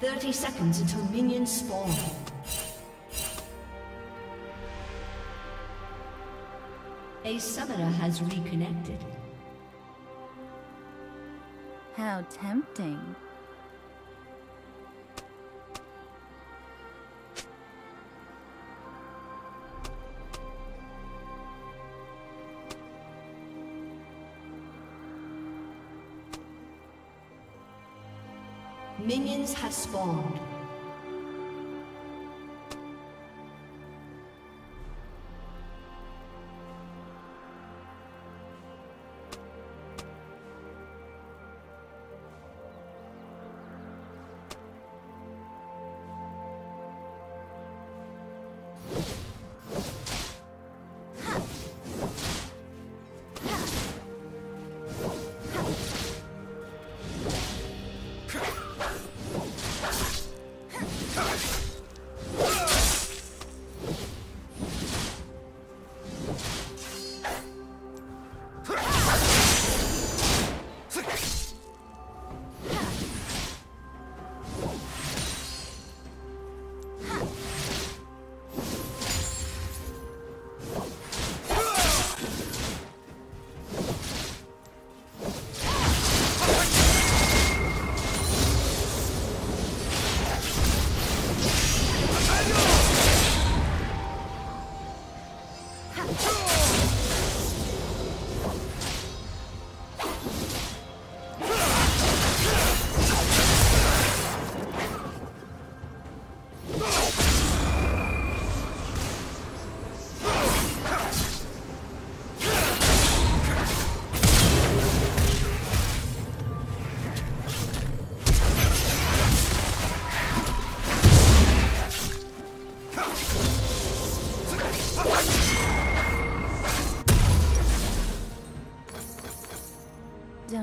30 seconds until minions spawn. A summoner has reconnected. How tempting. Have spawned.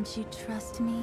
Don't you trust me?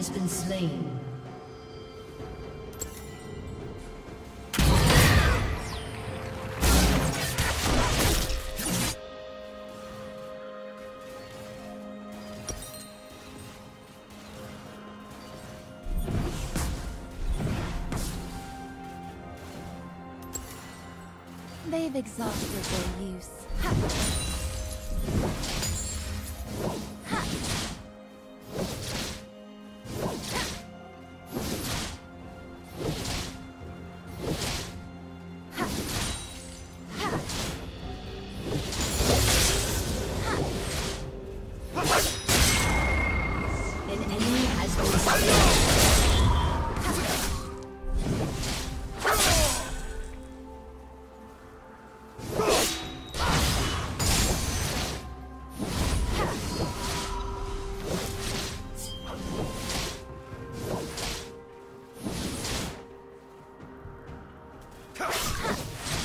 Has been slain. They've exhausted their use.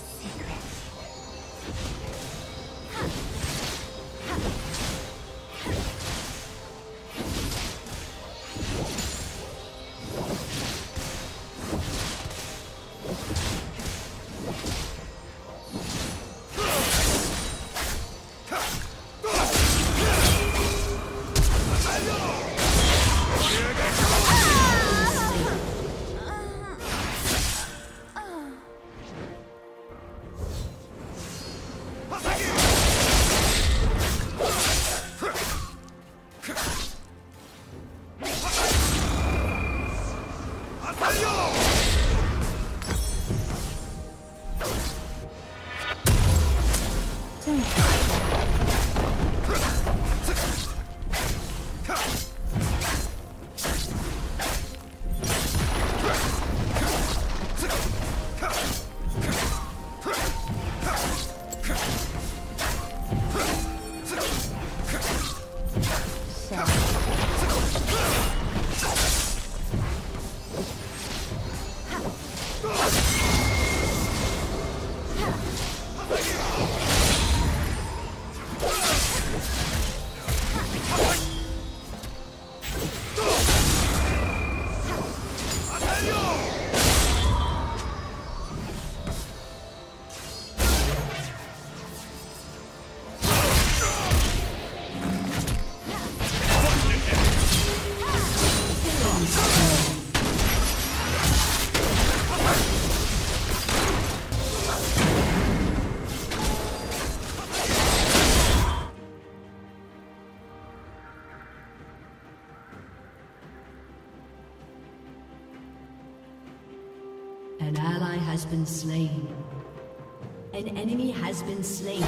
secret. Damn. slain. An enemy has been slain.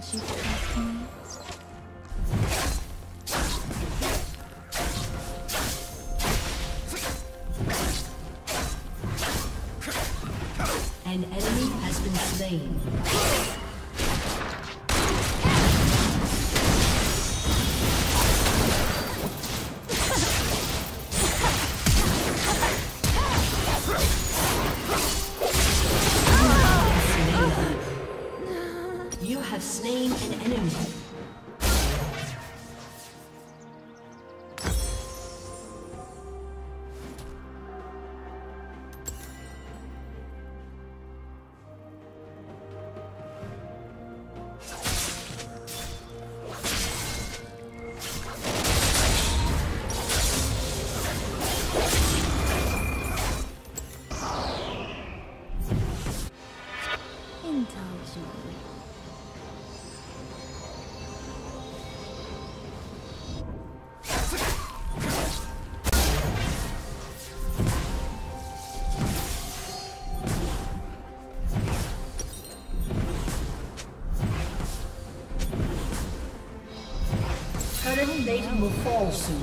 Don't you trust me? An enemy has been slain. Will fall soon.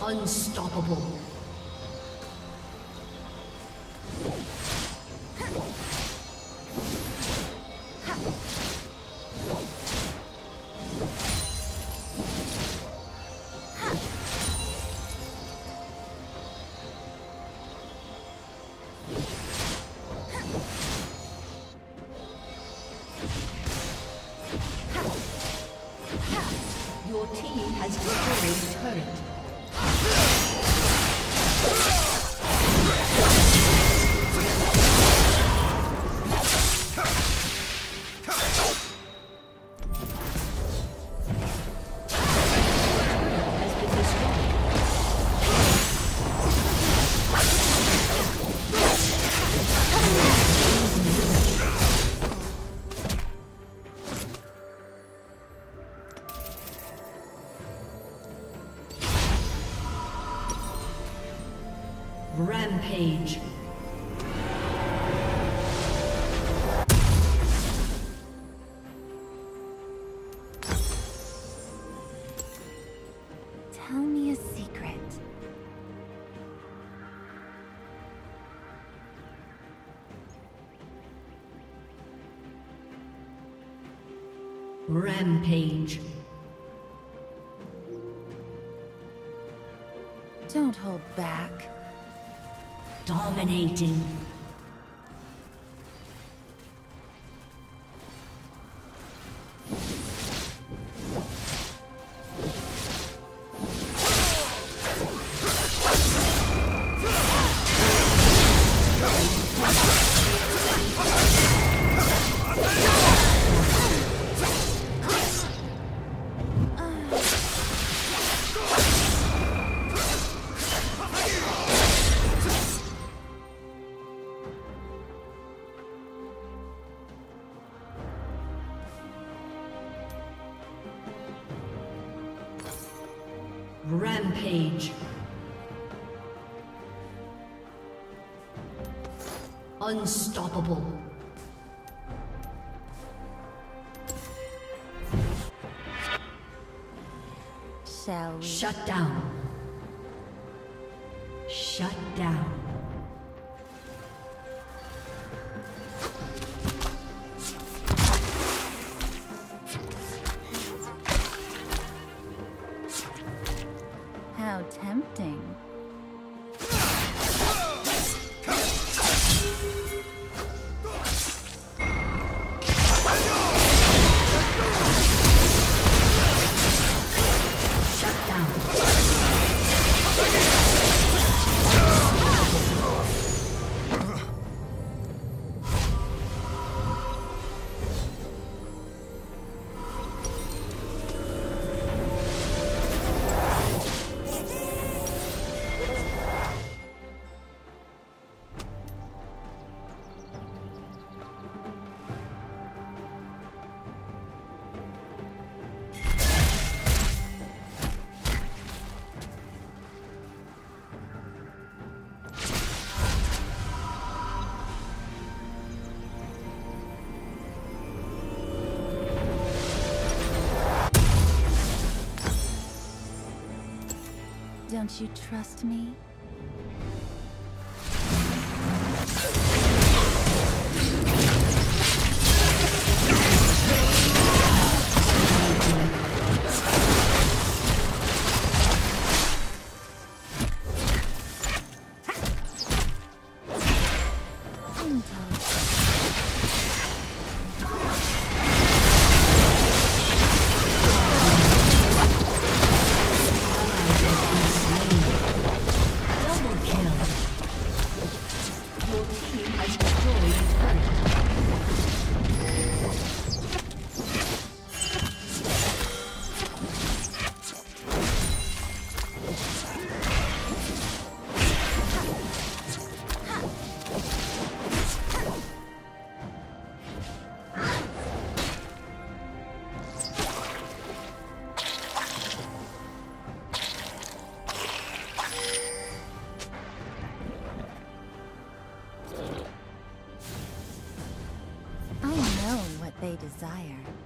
Unstoppable. Rampage. Tell me a secret. Rampage. Don't hold back. Dominating. Rampage. Unstoppable. Shall we? Shut down. Shut down. Don't you trust me? desire.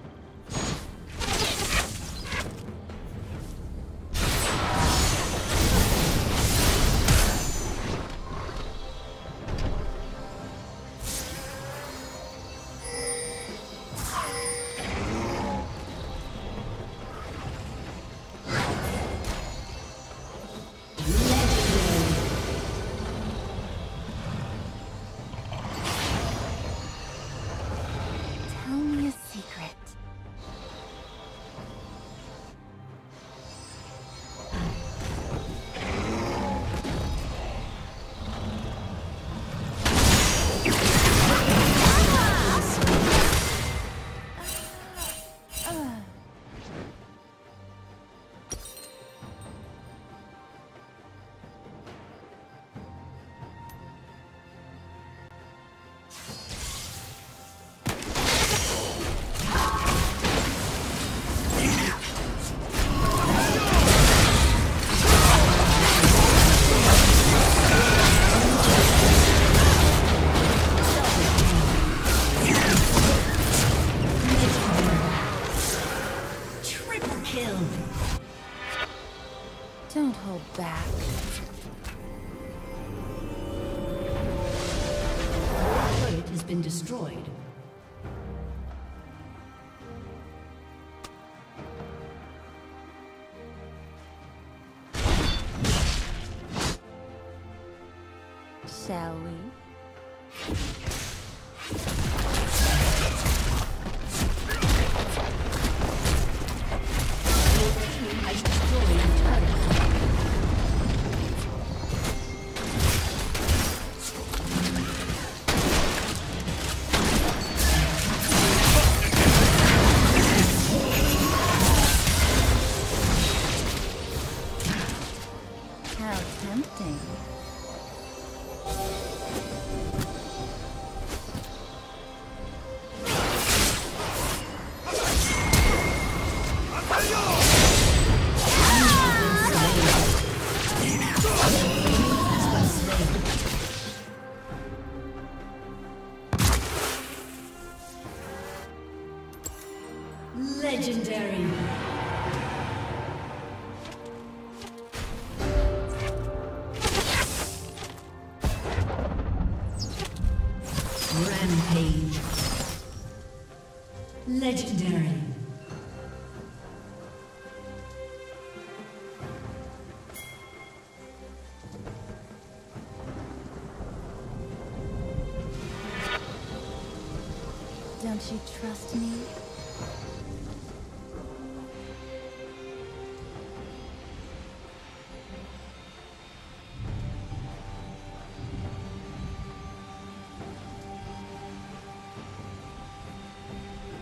you trust me?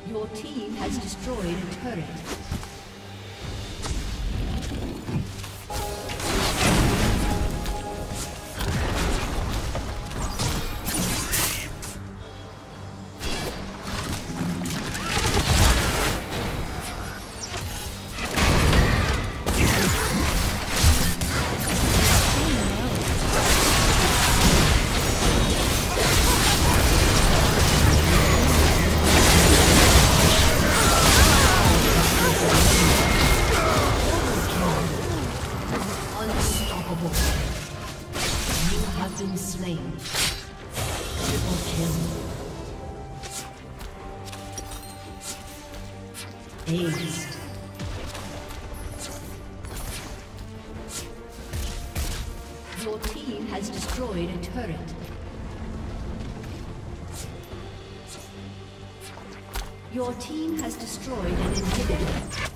Your team has destroyed a turret. Have been slain. Triple kill. Ace. Your team has destroyed a turret. Your team has destroyed an inhibitor.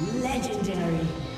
Legendary.